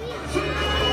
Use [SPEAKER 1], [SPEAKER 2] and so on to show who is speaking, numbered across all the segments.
[SPEAKER 1] Yeah.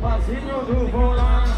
[SPEAKER 1] Vazinho do volante.